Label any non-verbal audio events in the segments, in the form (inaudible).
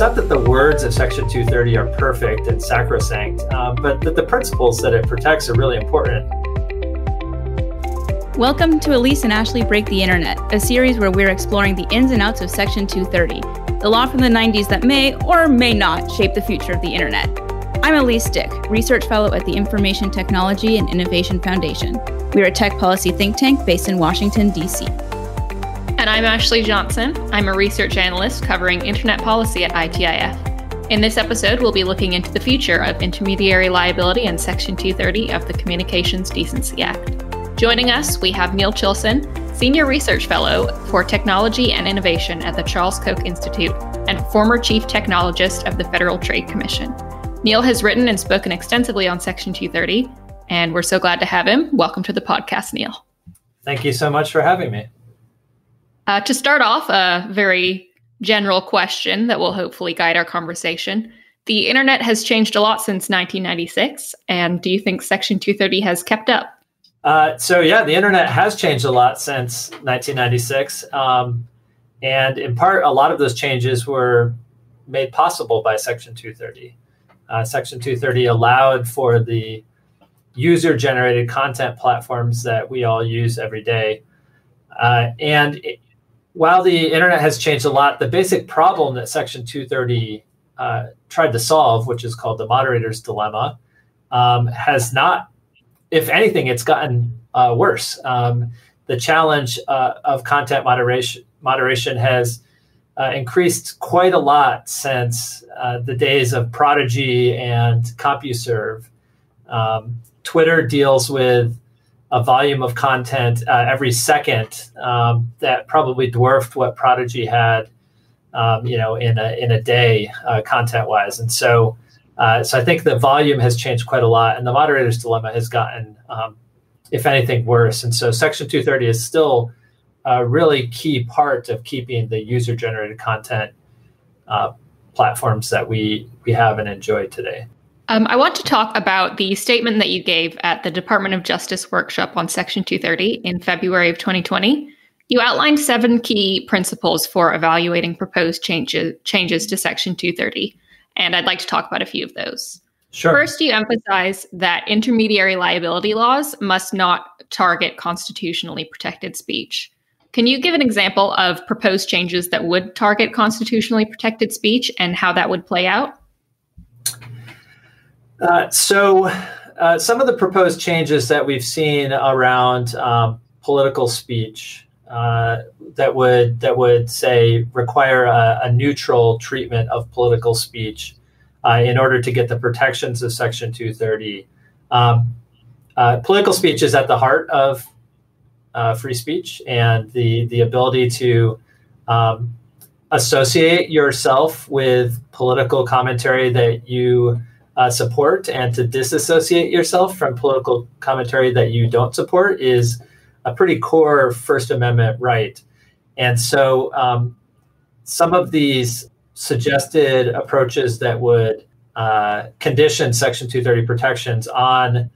not that the words of Section 230 are perfect and sacrosanct, uh, but that the principles that it protects are really important. Welcome to Ellysse and Ashley Break the Internet, a series where we're exploring the ins and outs of Section 230, the law from the 90s that may or may not shape the future of the Internet. I'm Ellysse Dick, Research Fellow at the Information Technology and Innovation Foundation. We're a tech policy think tank based in Washington, D.C. And I'm Ashley Johnson. I'm a research analyst covering internet policy at ITIF. In this episode, we'll be looking into the future of intermediary liability and Section 230 of the Communications Decency Act. Joining us, we have Neil Chilson, Senior Research Fellow for Technology and Innovation at the Charles Koch Institute and former Chief Technologist of the Federal Trade Commission. Neil has written and spoken extensively on Section 230, and we're so glad to have him. Welcome to the podcast, Neil. Thank you so much for having me. Uh, to start off, a very general question that will hopefully guide our conversation. The internet has changed a lot since 1996, and do you think Section 230 has kept up? Uh, so, yeah, the internet has changed a lot since 1996. Um, and in part, a lot of those changes were made possible by Section 230. Uh, Section 230 allowed for the user generated content platforms that we all use every day. Uh, and it, while the internet has changed a lot, the basic problem that Section 230 uh, tried to solve, which is called the moderator's dilemma, um, has not, if anything, it's gotten uh, worse. Um, the challenge uh, of content moderation moderation has uh, increased quite a lot since uh, the days of Prodigy and CompuServe. Um, Twitter deals with a volume of content uh, every second um, that probably dwarfed what Prodigy had, um, you know, in a in a day, uh, content wise. And so, uh, so I think the volume has changed quite a lot, and the moderator's dilemma has gotten, um, if anything, worse. And so, Section 230 is still a really key part of keeping the user generated content uh, platforms that we we have and enjoy today. Um, I want to talk about the statement that you gave at the Department of Justice workshop on Section 230 in February of 2020. You outlined seven key principles for evaluating proposed changes, changes to Section 230, and I'd like to talk about a few of those. Sure. First, you emphasize that intermediary liability laws must not target constitutionally protected speech. Can you give an example of proposed changes that would target constitutionally protected speech and how that would play out? Uh, so, uh, some of the proposed changes that we've seen around um, political speech uh, that would that would say require a, a neutral treatment of political speech uh, in order to get the protections of Section 230. Um, uh, political speech is at the heart of free speech and the the ability to um, associate yourself with political commentary that you uh, support and to disassociate yourself from political commentary that you don't support is a pretty core First Amendment right. And so, um, some of these suggested approaches that would uh, condition Section 230 protections on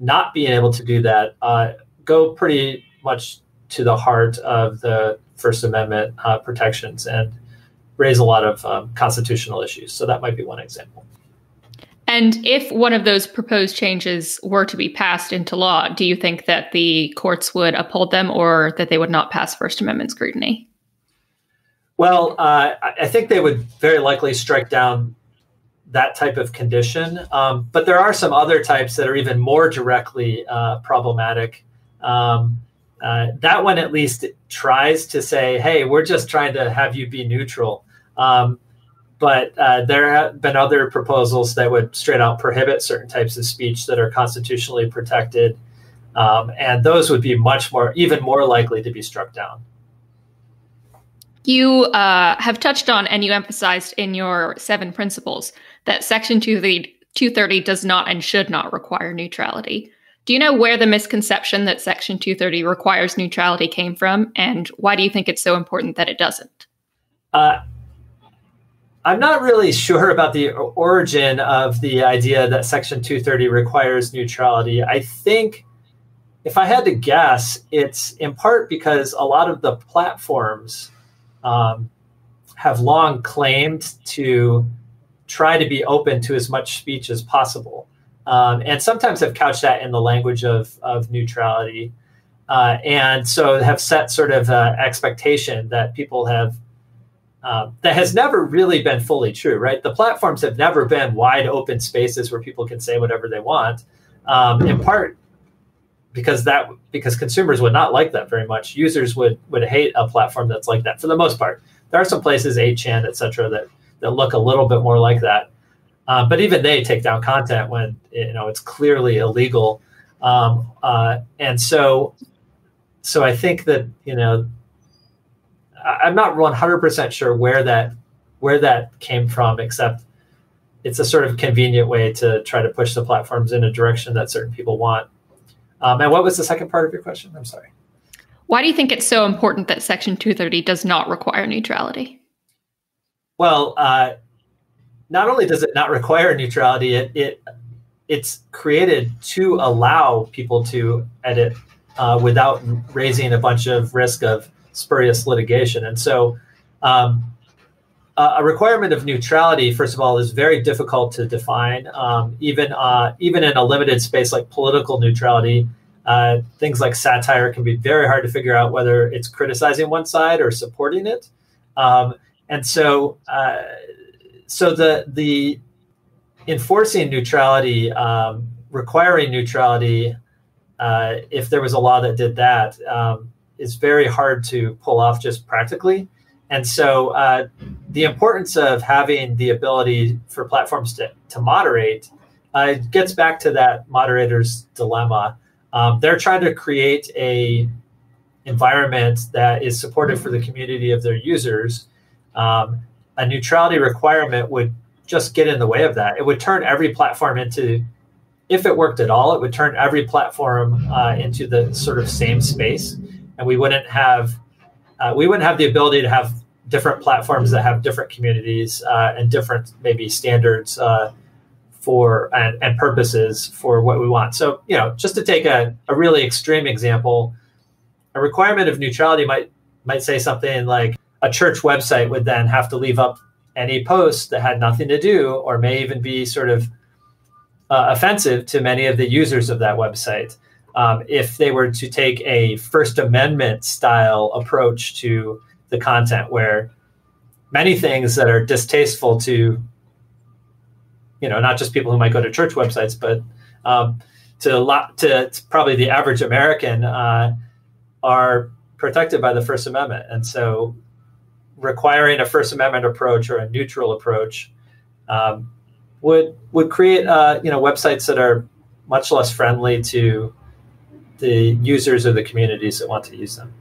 not being able to do that uh, go pretty much to the heart of the First Amendment uh, protections and raise a lot of um, constitutional issues. So, that might be one example. And if one of those proposed changes were to be passed into law, do you think that the courts would uphold them or that they would not pass First Amendment scrutiny? Well, uh, I think they would very likely strike down that type of condition. Um, but there are some other types that are even more directly uh, problematic. Um, uh, that one at least tries to say, hey, we're just trying to have you be neutral. Um, but uh, there have been other proposals that would straight out prohibit certain types of speech that are constitutionally protected. Um, and those would be much more, even more likely to be struck down. You uh, have touched on and you emphasized in your seven principles that Section 230 does not and should not require neutrality. Do you know where the misconception that Section 230 requires neutrality came from, and why do you think it's so important that it doesn't? Uh, I'm not really sure about the origin of the idea that Section 230 requires neutrality. I think, if I had to guess, it's in part because a lot of the platforms um, have long claimed to try to be open to as much speech as possible, um, and sometimes have couched that in the language of of neutrality, uh, and so have set sort of uh, expectation that people have. Uh, that has never really been fully true, right? The platforms have never been wide open spaces where people can say whatever they want. Um, in part because that because consumers would not like that very much. Users would would hate a platform that's like that for the most part. There are some places, 8chan, et cetera, that that look a little bit more like that. Uh, but even they take down content when you know it's clearly illegal. Um, uh, and so, so I think that you know, I'm not 100% sure where that where that came from, except it's a sort of convenient way to try to push the platforms in a direction that certain people want. Um, and what was the second part of your question? I'm sorry. Why do you think it's so important that Section 230 does not require neutrality? Well, uh, not only does it not require neutrality, it, it it's created to allow people to edit uh, without raising a bunch of risk of spurious litigation. And so, um, a requirement of neutrality, first of all, is very difficult to define. Um, even uh, even in a limited space like political neutrality, uh, things like satire can be very hard to figure out whether it's criticizing one side or supporting it. Um, and so, uh, so the the enforcing neutrality, um, requiring neutrality, uh, if there was a law that did that, um, is very hard to pull off just practically. And so uh, the importance of having the ability for platforms to, to moderate uh, gets back to that moderator's dilemma. Um, they're trying to create a environment that is supportive for the community of their users. Um, a neutrality requirement would just get in the way of that. It would turn every platform into, if it worked at all, it would turn every platform uh, into the sort of same space, and we wouldn't have uh, we wouldn't have the ability to have different platforms that have different communities uh, and different maybe standards uh, for and, and, purposes for what we want. So you know, just to take a, a really extreme example, a requirement of neutrality might might say something like a church website would then have to leave up any post that had nothing to do or may even be sort of uh, offensive to many of the users of that website um, if they were to take a First Amendment style approach to the content, where many things that are distasteful to, you know, not just people who might go to church websites, but um, to a lot to, to, probably the average American uh, are protected by the First Amendment, and so requiring a First Amendment approach or a neutral approach um, would would create uh, you know websites that are much less friendly to the users or the communities that want to use them.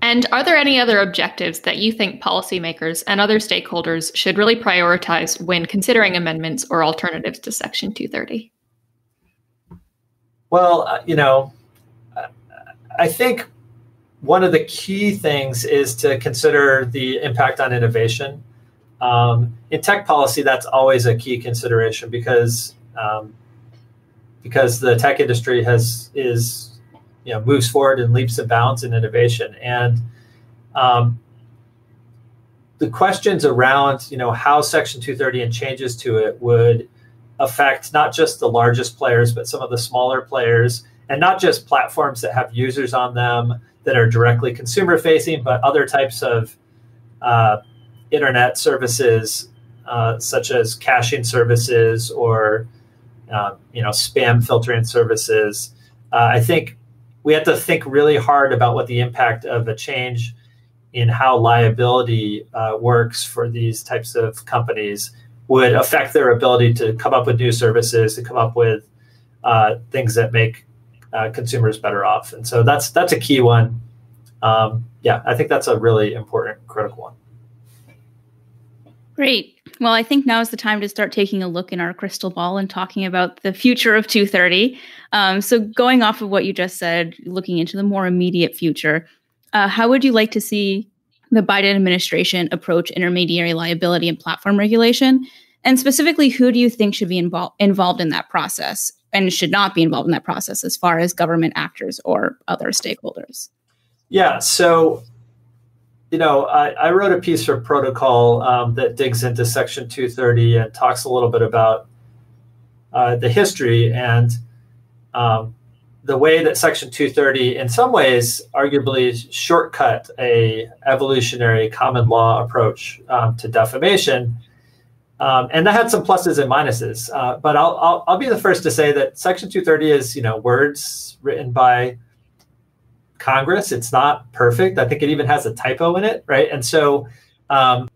And are there any other objectives that you think policymakers and other stakeholders should really prioritize when considering amendments or alternatives to Section 230? Well, uh, you know, I think one of the key things is to consider the impact on innovation. Um, in tech policy, that's always a key consideration because um, because the tech industry has is you know moves forward in leaps and bounds in innovation. And um, the questions around you know how section 230 and changes to it would affect not just the largest players but some of the smaller players and not just platforms that have users on them that are directly consumer facing but other types of uh, internet services uh, such as caching services or uh, you know spam filtering services uh, i think we have to think really hard about what the impact of a change in how liability uh, works for these types of companies would affect their ability to come up with new services, to come up with uh, things that make uh, consumers better off. And so that's that's a key one. Um, yeah, I think that's a really important, critical one. Great. Well, I think now is the time to start taking a look in our crystal ball and talking about the future of 230. Um, so, going off of what you just said, looking into the more immediate future, uh, how would you like to see the Biden administration approach intermediary liability and platform regulation? And specifically, who do you think should be involved involved in that process and should not be involved in that process as far as government actors or other stakeholders? Yeah, so you know, I, I, wrote a piece for Protocol um, that digs into Section 230 and talks a little bit about uh, the history and um, the way that Section 230, in some ways, arguably shortcut a evolutionary common law approach um, to defamation. Um, and that had some pluses and minuses. Uh, but I'll, I'll, I'll be the first to say that Section 230 is, you know, words written by Congress. It's not perfect. I think it even has a typo in it, right? And so um,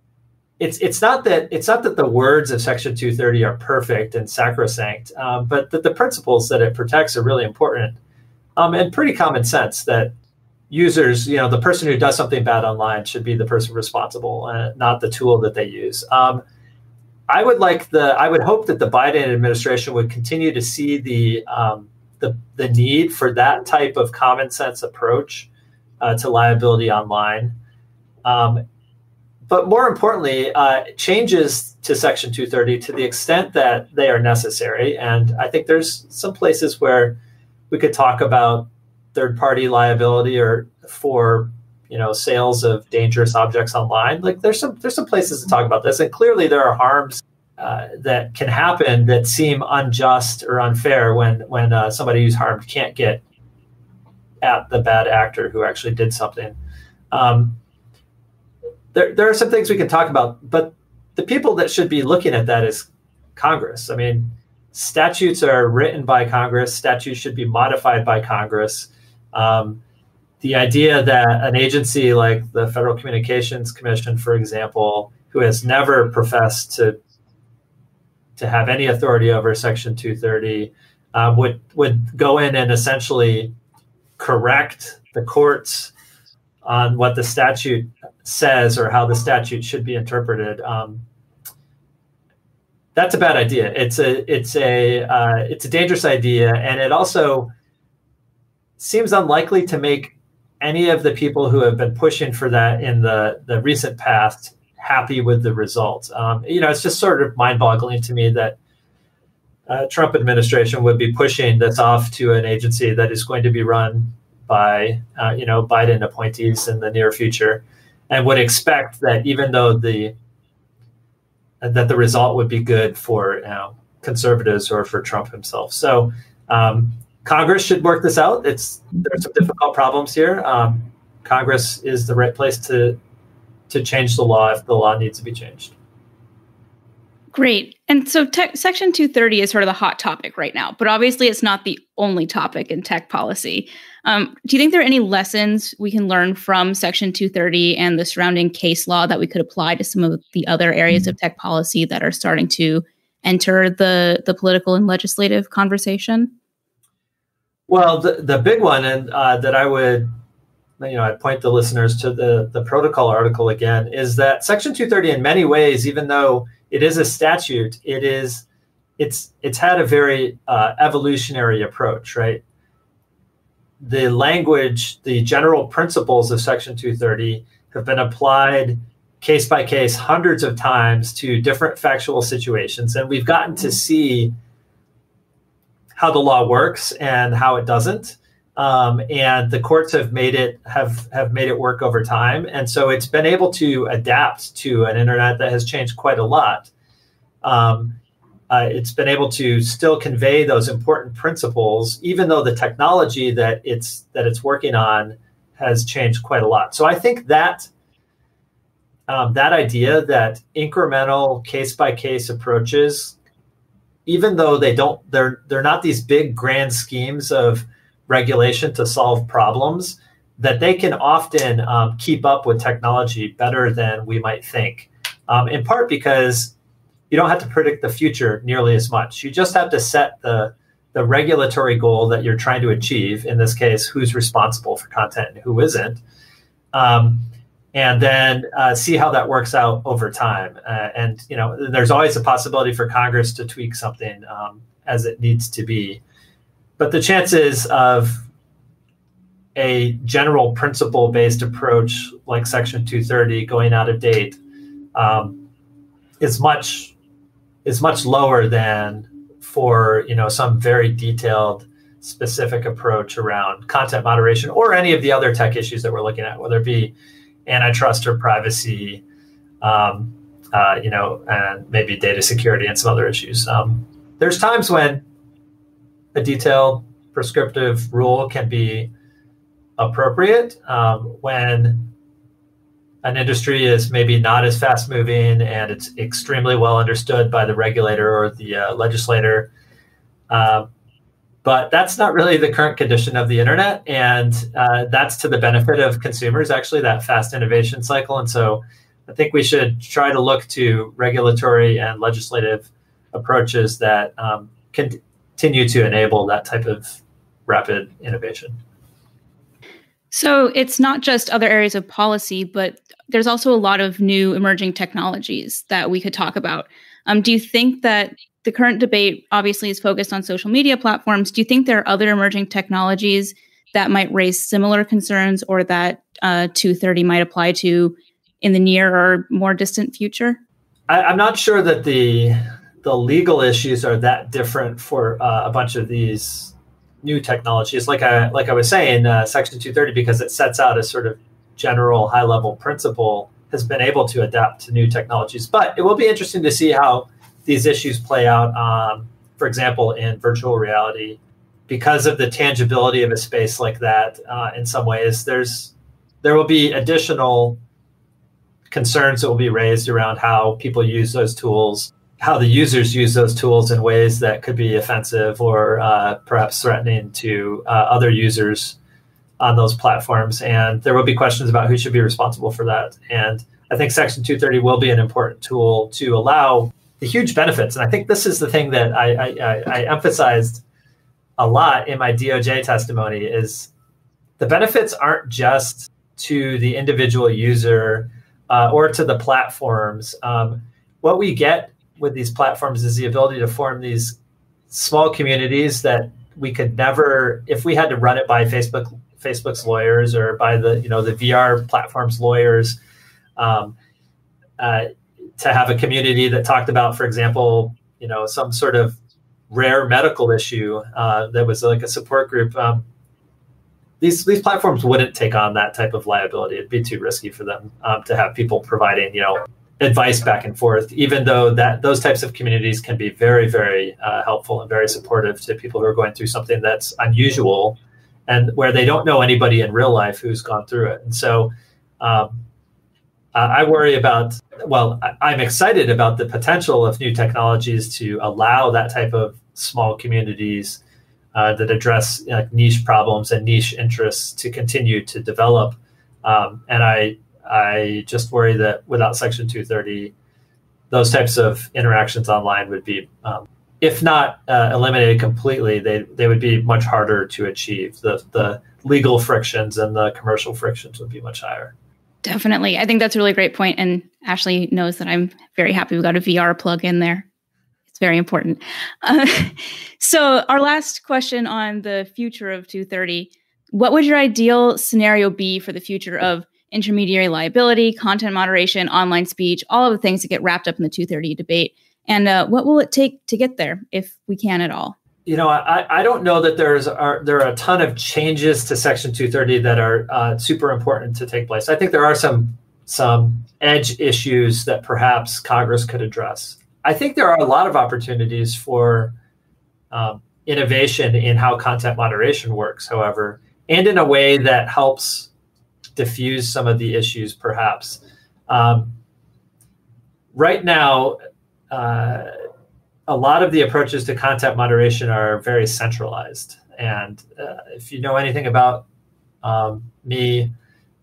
it's it's not that it's not that the words of Section 230 are perfect and sacrosanct, um, but that the principles that it protects are really important um, and pretty common sense that users, you know, the person who does something bad online should be the person responsible, uh, not the tool that they use. Um, I would like the I would hope that the Biden administration would continue to see the um, the, the need for that type of common sense approach uh, to liability online. Um, but more importantly, uh, changes to Section 230 to the extent that they are necessary. And I think there's some places where we could talk about third party liability or for you know sales of dangerous objects online. Like there's some there's some places to talk about this, and clearly there are harms uh, that can happen that seem unjust or unfair when when uh, somebody who's harmed can't get at the bad actor who actually did something. Um, there, there are some things we can talk about, but the people that should be looking at that is Congress. I mean, statutes are written by Congress. Statutes should be modified by Congress. Um, the idea that an agency like the Federal Communications Commission, for example, who has never professed to to have any authority over Section 230, uh, would would go in and essentially correct the courts on what the statute says or how the statute should be interpreted. Um, that's a bad idea. It's a it's a uh, it's a dangerous idea, and it also seems unlikely to make any of the people who have been pushing for that in the the recent past happy with the results. Um, you know, it's just sort of mind-boggling to me that Trump administration would be pushing this off to an agency that is going to be run by uh, you know Biden appointees in the near future, and would expect that even though the that the result would be good for you know, conservatives or for Trump himself. So um, Congress should work this out. It's there's some difficult problems here. Um, Congress is the right place to to change the law if the law needs to be changed. Great. And so tech, Section 230 is sort of the hot topic right now, but obviously it's not the only topic in tech policy. Um, do you think there are any lessons we can learn from Section 230 and the surrounding case law that we could apply to some of the other areas of tech policy that are starting to enter the, the political and legislative conversation? Well, the, the big one and uh, that I would you know, I'd point the listeners to the, the protocol article again, is that Section 230 in many ways, even though it is a statute, it is it's it's had a very uh, evolutionary approach, right? The language, the general principles of Section 230 have been applied case by case hundreds of times to different factual situations, and we've gotten to see how the law works and how it doesn't um, and the courts have made it have have made it work over time, and so it's been able to adapt to an internet that has changed quite a lot. Um, uh, it's been able to still convey those important principles, even though the technology that it's that it's working on has changed quite a lot. So I think that um, that idea that incremental case by case approaches, even though they don't, they're they're not these big grand schemes of regulation to solve problems that they can often um, keep up with technology better than we might think. Um, in part because you don't have to predict the future nearly as much. You just have to set the the regulatory goal that you're trying to achieve. In this case, who's responsible for content and who isn't, um, and then uh, see how that works out over time. Uh, and you know, there's always a possibility for Congress to tweak something um, as it needs to be but the chances of a general principle based approach like Section 230 going out of date um, is much is much lower than for you know some very detailed specific approach around content moderation or any of the other tech issues that we're looking at, whether it be antitrust or privacy, um, uh, you know, and maybe data security and some other issues. Um, there's times when a detailed prescriptive rule can be appropriate um, when an industry is maybe not as fast moving and it's extremely well understood by the regulator or the uh, legislator. Uh, but that's not really the current condition of the internet. And uh, that's to the benefit of consumers, actually, that fast innovation cycle. And so I think we should try to look to regulatory and legislative approaches that um, continue to enable that type of rapid innovation. So it's not just other areas of policy, but there's also a lot of new emerging technologies that we could talk about. Um, do you think that the current debate obviously is focused on social media platforms? Do you think there are other emerging technologies that might raise similar concerns or that uh, 230 might apply to in the near or more distant future? I, am not sure that the the legal issues are that different for uh, a bunch of these new technologies, like I like I was saying, uh, Section 230, because it sets out a sort of general high level principle, has been able to adapt to new technologies. But it will be interesting to see how these issues play out. Um, for example, in virtual reality, because of the tangibility of a space like that, uh, in some ways, there's there will be additional concerns that will be raised around how people use those tools how the users use those tools in ways that could be offensive or uh, perhaps threatening to uh, other users on those platforms. And there will be questions about who should be responsible for that. And I think Section 230 will be an important tool to allow the huge benefits. And I think this is the thing that I, I, I emphasized a lot in my DOJ testimony is the benefits aren't just to the individual user uh, or to the platforms. Um, what we get with these platforms is the ability to form these small communities that we could never, if we had to run it by Facebook, Facebook's lawyers or by the you know the VR platforms lawyers, um, uh, to have a community that talked about, for example, you know some sort of rare medical issue uh, that was like a support group. Um, these these platforms wouldn't take on that type of liability. It'd be too risky for them um, to have people providing you know advice back and forth, even though that those types of communities can be very, very uh, helpful and very supportive to people who are going through something that's unusual and where they don't know anybody in real life who's gone through it. And so um, I worry about, well, I'm excited about the potential of new technologies to allow that type of small communities uh, that address niche problems and niche interests to continue to develop. Um, and I, I just worry that without Section 230, those types of interactions online would be, um, if not uh, eliminated completely, they, they would be much harder to achieve. The, the legal frictions and the commercial frictions would be much higher. Definitely. I think that's a really great point. And Ashley knows that I'm very happy we got a VR plug in there. It's very important. Uh, (laughs) so, our last question on the future of 230 what would your ideal scenario be for the future of intermediary liability, content moderation, online speech, all of the things that get wrapped up in the 230 debate. And uh, what will it take to get there if we can at all? You know, I, I don't know that there's are, there are a ton of changes to Section 230 that are uh, super important to take place. I think there are some some edge issues that perhaps Congress could address. I think there are a lot of opportunities for um, innovation in how content moderation works, however, and in a way that helps diffuse some of the issues, perhaps. Um, right now, uh, a lot of the approaches to content moderation are very centralized. And uh, if you know anything about um, me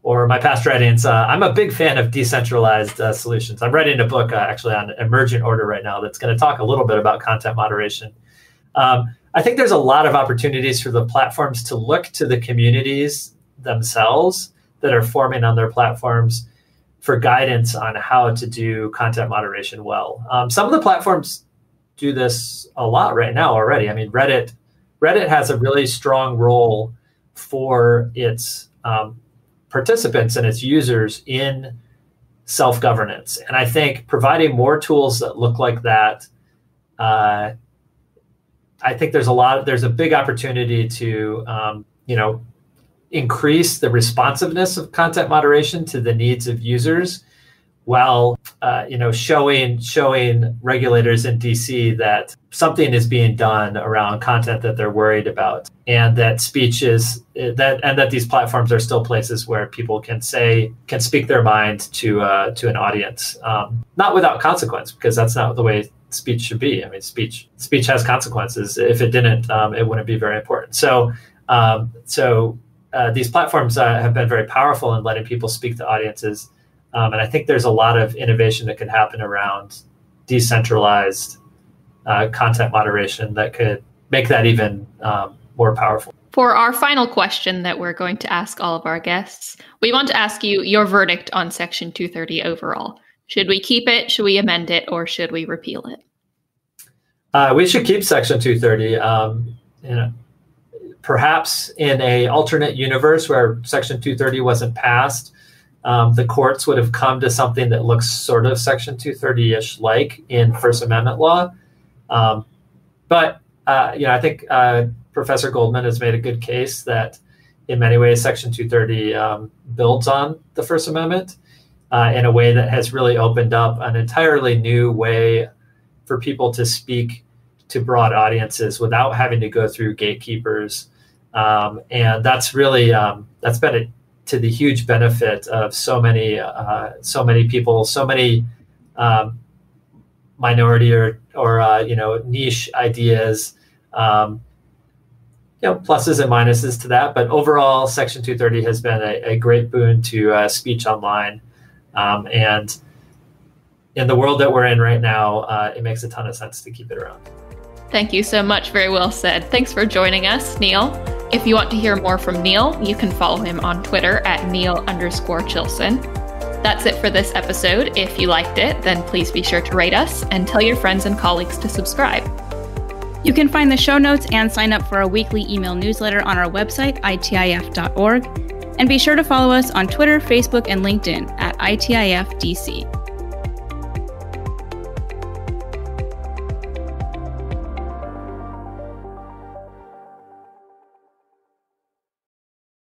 or my past writings, uh, I'm a big fan of decentralized uh, solutions. I'm writing a book uh, actually on emergent order right now that's going to talk a little bit about content moderation. Um, I think there's a lot of opportunities for the platforms to look to the communities themselves that are forming on their platforms for guidance on how to do content moderation well. Um, some of the platforms do this a lot right now already. I mean, Reddit Reddit has a really strong role for its um, participants and its users in self governance, and I think providing more tools that look like that. Uh, I think there's a lot. There's a big opportunity to, um, you know, increase the responsiveness of content moderation to the needs of users while uh, you know showing showing regulators in DC that something is being done around content that they're worried about, and that speech is that and that these platforms are still places where people can say can speak their mind to uh, to an audience, um, not without consequence, because that's not the way speech should be. I mean, speech speech has consequences. If it didn't, um, it wouldn't be very important. So um, so uh, these platforms uh, have been very powerful in letting people speak to audiences um, and I think there's a lot of innovation that could happen around decentralized uh, content moderation that could make that even um, more powerful. For our final question that we're going to ask all of our guests, we want to ask you your verdict on Section 230 overall. Should we keep it? Should we amend it? Or should we repeal it? Uh, we should keep Section 230. Um, you know, perhaps in a alternate universe where Section 230 wasn't passed, um, the courts would have come to something that looks sort of Section 230 ish like in First Amendment law. Um, but, uh, you know, I think uh, Professor Goldman has made a good case that in many ways Section 230 um, builds on the First Amendment uh, in a way that has really opened up an entirely new way for people to speak to broad audiences without having to go through gatekeepers. Um, and that's really um, that's been a to the huge benefit of so many uh, so many people, so many um, minority or or uh, you know niche ideas. Um, you know pluses and minuses to that, but overall, Section 230 has been a, a great boon to uh, speech online, um, and in the world that we're in right now, uh, it makes a ton of sense to keep it around. Thank you so much. Very well said. Thanks for joining us, Neil. If you want to hear more from Neil, you can follow him on Twitter at Neil underscore Chilson. That's it for this episode. If you liked it, then please be sure to rate us and tell your friends and colleagues to subscribe. You can find the show notes and sign up for our weekly email newsletter on our website, itif.org. And be sure to follow us on Twitter, Facebook, and LinkedIn at ITIFDC.